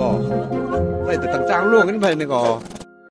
ก็ได้แต่ต่างๆล่วงกันไปนี่ก็